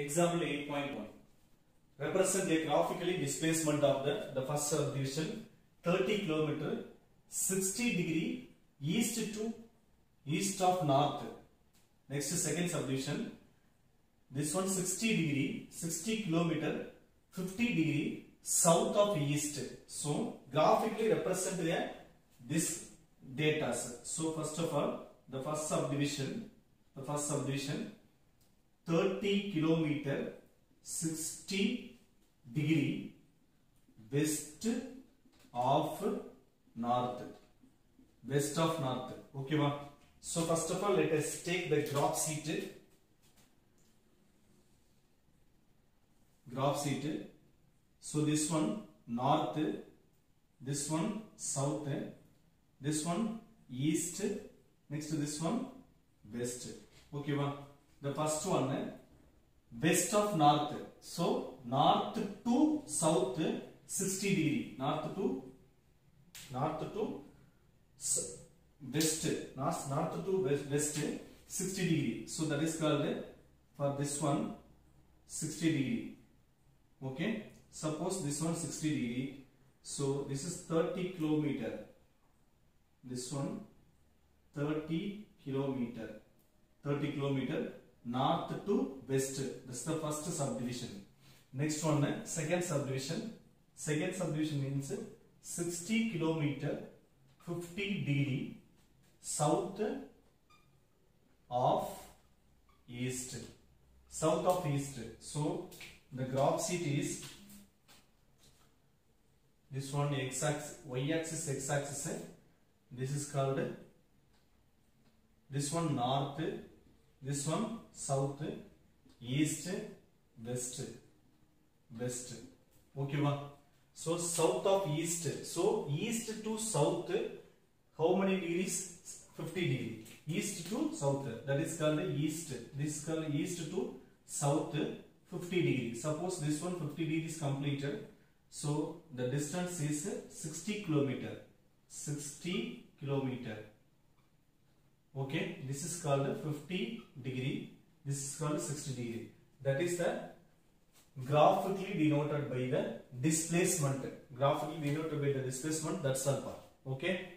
Example 8.1. Represent a graphically displacement of the, the first subdivision 30 kilometer 60 degree east to east of north. Next second subdivision. This one 60 degree 60 kilometer 50 degree south of east. So graphically represent the, this data. So first of all the first subdivision the first subdivision 30 kilometer 60 degree west of north. West of north. Okay ma so first of all let us take the graph sheet. Graph sheet. So this one north this one south this one east next to this one west. Okay ma the first one west of north so north to south 60 degree north to north to west north, north to west, west 60 degree so that is called for this one 60 degree okay suppose this one 60 degree so this is 30 kilometer this one 30 kilometer 30 kilometer north to west. This is the first subdivision. Next one second subdivision. Second subdivision means 60 kilometer 50 degree south of east. South of east. So the graph sheet is this one x axis y axis x axis. This is called this one north this one south east west west okay va so south of east so east to south how many degrees 50 degree east to south that is called east this is called east to south 50 degree suppose this one 50 degree is completed so the distance is 60 kilometer 60 kilometer okay this is called 50 degree. This is called 60 degree. That is the graphically denoted by the displacement. Graphically denoted by the displacement that's all part okay